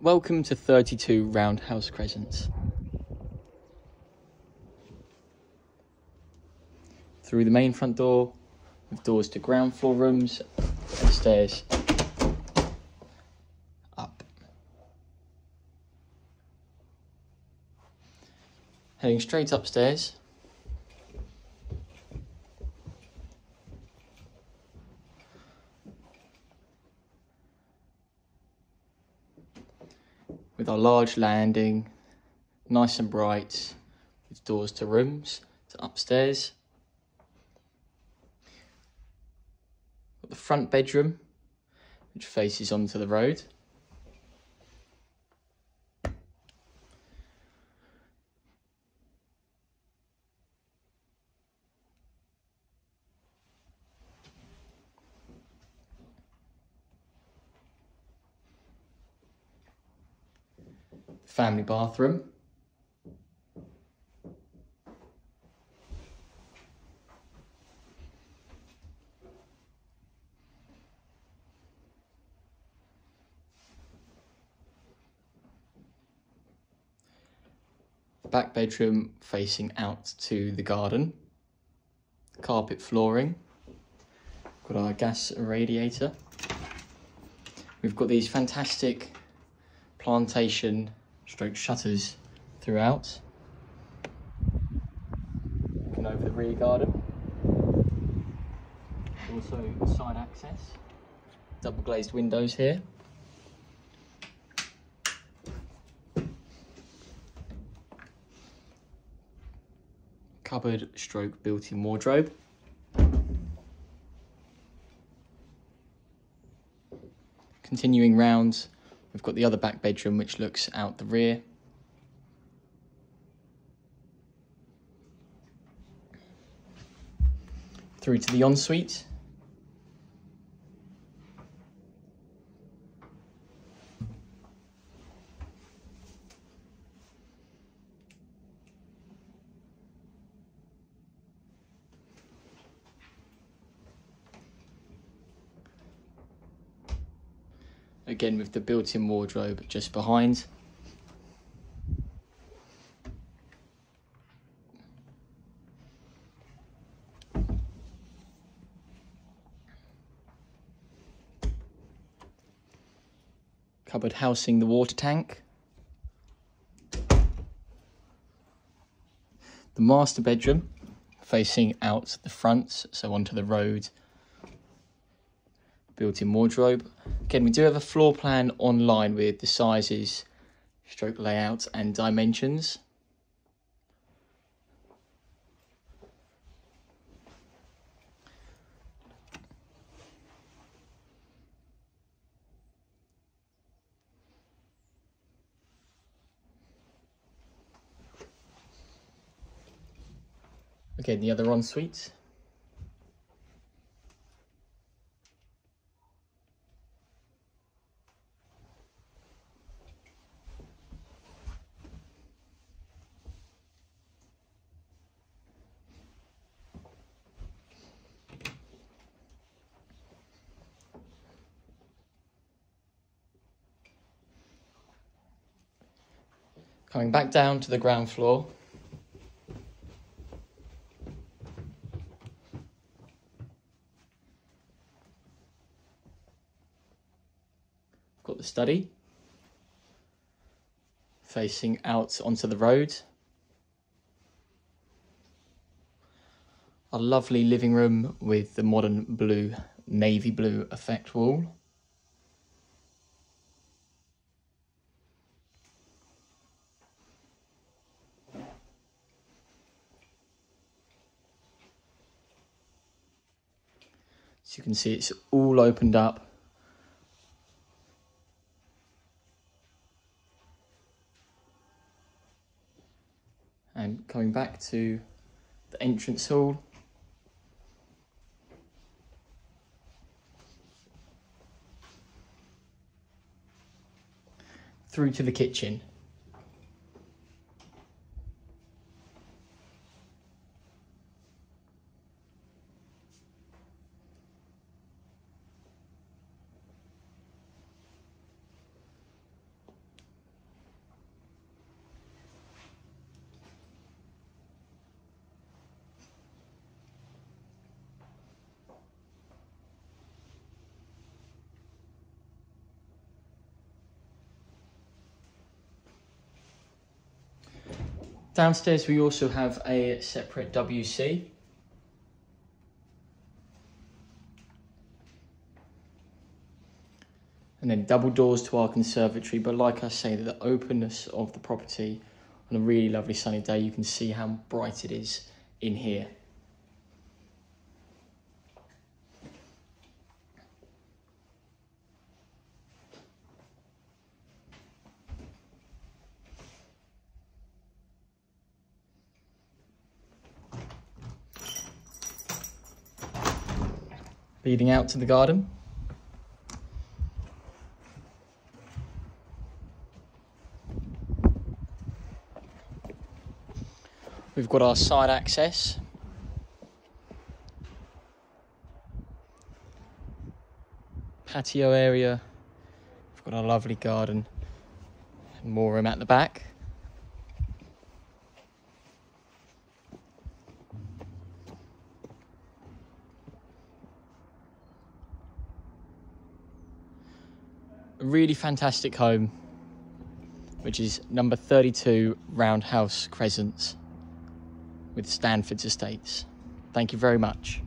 Welcome to 32 Roundhouse Crescent. Through the main front door, with doors to ground floor rooms and stairs up. Heading straight upstairs. With our large landing, nice and bright, with doors to rooms, to upstairs. Got the front bedroom, which faces onto the road. Family bathroom. back bedroom facing out to the garden. Carpet flooring. Got our gas radiator. We've got these fantastic plantation stroke shutters throughout. Looking over the rear garden. Also side access. Double glazed windows here. cupboard stroke built-in wardrobe. Continuing round, we've got the other back bedroom which looks out the rear. Through to the ensuite. Again with the built-in wardrobe just behind. Cupboard housing the water tank. The master bedroom facing out the front, so onto the road built-in wardrobe. Again, we do have a floor plan online with the sizes, stroke layout and dimensions. Again, the other ensuite. Coming back down to the ground floor. Got the study. Facing out onto the road. A lovely living room with the modern blue, navy blue effect wall. So you can see it's all opened up. And coming back to the entrance hall. Through to the kitchen. Downstairs we also have a separate WC. And then double doors to our conservatory, but like I say, the openness of the property on a really lovely sunny day, you can see how bright it is in here. Leading out to the garden. We've got our side access. Patio area. We've got our lovely garden and more room at the back. Really fantastic home, which is number 32 Roundhouse Crescents with Stanfords Estates. Thank you very much.